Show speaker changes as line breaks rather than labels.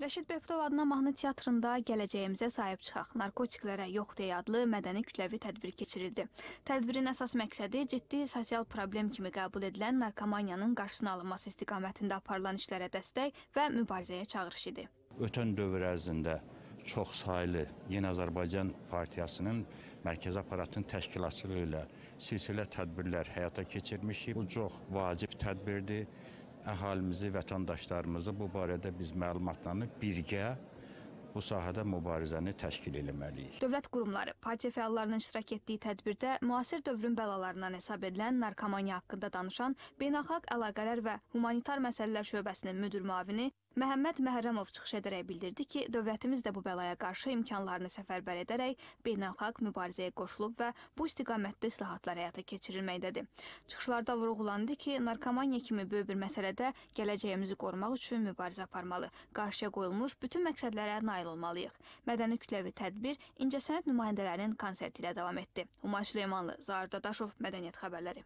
Rəşid Behbudov adına mahnı teatrında gələcəyimizə sahib çıxaq, narkotiklərə yox deyə adlı mədəni kütləvi tədbir keçirildi. Tədbirin əsas məqsədi ciddi sosial problem kimi qəbul edilən narkomaniyanın qarşısının alınması istiqamətində aparılan işlərə dəstək və mübarizəyə çağırış idi.
Ötən dövr ərzində çox saylı Yeni Azərbaycan Partiyasının mərkəzi aparatının təşkilatçılığı ilə silsilə tədbirlər həyata keçirmişik. Bu çox vacib tədbirdir. Əhalimizi, vətəndaşlarımızı bu barədə biz məlumatlanıb birgə bu sahədə mübarizəni təşkil etməliyik.
Dövlət qurumları, partiya fəallarının iştirak etdiyi tədbirdə müasir dövrün bəlalarından hesab edilən narkomaniya haqqında danışan Beynəlxalq Əlaqələr və Humanitar Məsələlər şöbəsinin müdir müavini Məhəmməd Məhərrəmov çıxış edərək bildirdi ki, dövlətimiz də bu bəlaya qarşı imkanlarını səfərbər edərək beynəlxalq mübarizəyə qoşulub və bu istiqamətdə islahatlar həyata keçirilməkdədir. Çıxışlarda vurğulandı ki, narkomaniya kimi böyük bir məsələdə gələcəyimizi qorumaq üçün mübarizə aparmalı, qarşıya qoyulmuş bütün məqsədlərə nail olmalıyıq. Mədəni kütləvi tədbir incəsənət nümayəndələrinin konserti ilə davam etdi. Umay Süleymanlı, Zahir Dadaşov, Mədəniyyət xəbərləri.